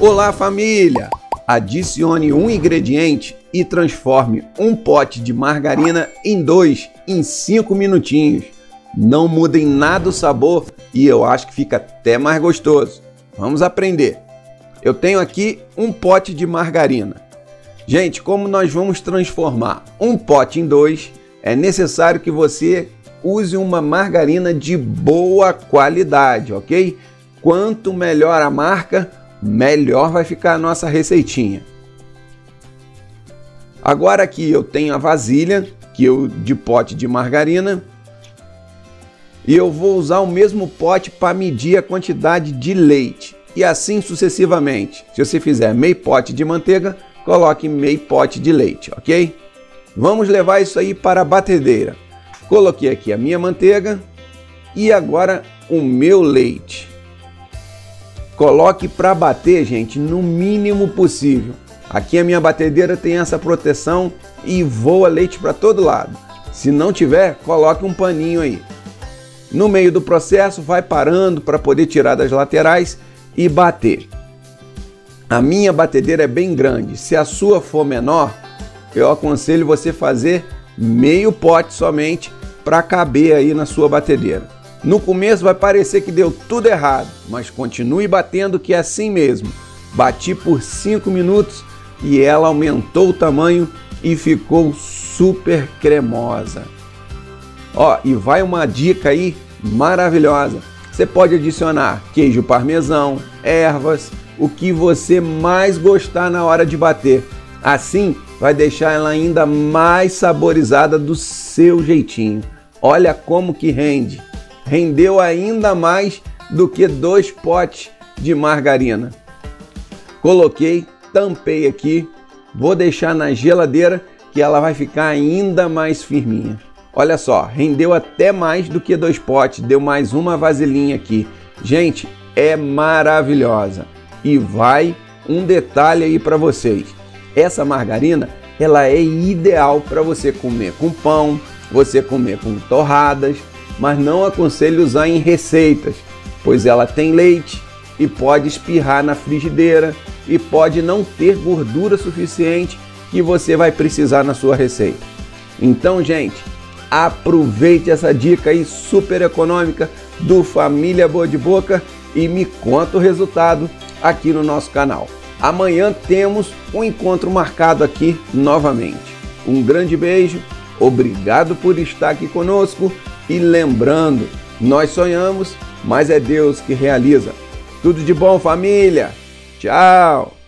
Olá família! Adicione um ingrediente e transforme um pote de margarina em dois em 5 minutinhos. Não mudem nada o sabor e eu acho que fica até mais gostoso. Vamos aprender. Eu tenho aqui um pote de margarina. Gente, como nós vamos transformar um pote em dois, é necessário que você use uma margarina de boa qualidade, ok? Quanto melhor a marca, melhor vai ficar a nossa receitinha. Agora aqui eu tenho a vasilha, que eu de pote de margarina, e eu vou usar o mesmo pote para medir a quantidade de leite e assim sucessivamente. Se você fizer meio pote de manteiga, coloque meio pote de leite, ok? Vamos levar isso aí para a batedeira. Coloquei aqui a minha manteiga e agora o meu leite. Coloque para bater, gente, no mínimo possível. Aqui a minha batedeira tem essa proteção e voa leite para todo lado. Se não tiver, coloque um paninho aí. No meio do processo, vai parando para poder tirar das laterais e bater. A minha batedeira é bem grande. Se a sua for menor, eu aconselho você fazer meio pote somente para caber aí na sua batedeira. No começo vai parecer que deu tudo errado, mas continue batendo que é assim mesmo. Bati por 5 minutos e ela aumentou o tamanho e ficou super cremosa. Ó, e vai uma dica aí maravilhosa. Você pode adicionar queijo parmesão, ervas, o que você mais gostar na hora de bater. Assim, vai deixar ela ainda mais saborizada do seu jeitinho. Olha como que rende rendeu ainda mais do que dois potes de margarina. Coloquei, tampei aqui, vou deixar na geladeira que ela vai ficar ainda mais firminha. Olha só, rendeu até mais do que dois potes, deu mais uma vasilhinha aqui. Gente, é maravilhosa. E vai um detalhe aí para vocês. Essa margarina, ela é ideal para você comer com pão, você comer com torradas, mas não aconselho usar em receitas, pois ela tem leite e pode espirrar na frigideira e pode não ter gordura suficiente que você vai precisar na sua receita. Então, gente, aproveite essa dica aí super econômica do Família Boa de Boca e me conta o resultado aqui no nosso canal. Amanhã temos um encontro marcado aqui novamente. Um grande beijo, obrigado por estar aqui conosco e lembrando, nós sonhamos, mas é Deus que realiza. Tudo de bom, família. Tchau.